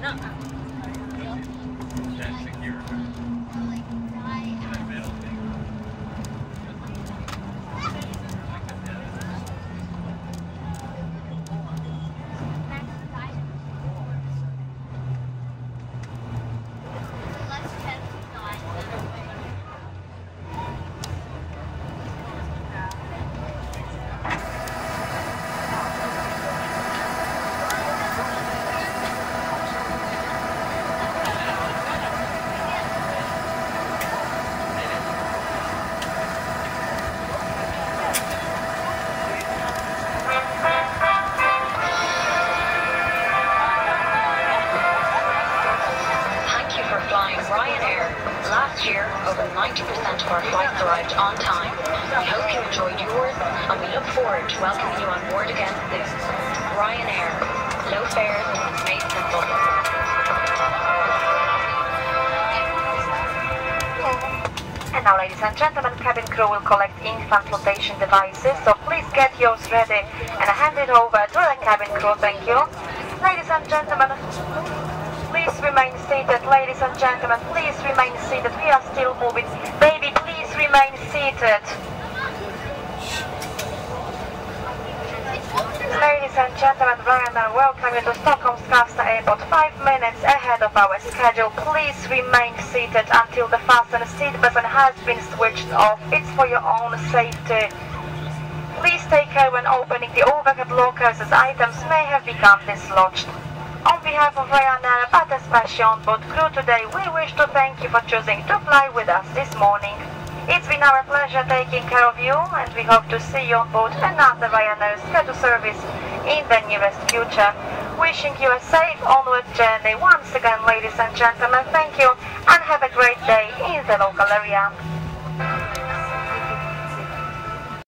から。Year, over 90% of our flights arrived on time. We hope you enjoyed yours, and we look forward to welcoming you on board again soon. Ryanair. Low fares made simple. And now, ladies and gentlemen, cabin crew will collect infant flotation devices, so please get yours ready and hand it over to the cabin crew. Thank you. Ladies and gentlemen, please remain seated. Ladies and gentlemen, please remain seated. Still moving. Baby, please remain seated. Ladies and gentlemen, Ryanair welcome you to Stockholm Skavsta Airport five minutes ahead of our schedule. Please remain seated until the fasten seat button has been switched off. It's for your own safety. Please take care when opening the overhead lockers as items may have become dislodged. On behalf of Ryanair, but especially on board crew today, we wish to thank you for choosing to fly with us this morning. It's been our pleasure taking care of you, and we hope to see you on board another Ryanair scheduled service in the nearest future. Wishing you a safe onward journey once again, ladies and gentlemen. Thank you, and have a great day in the local area.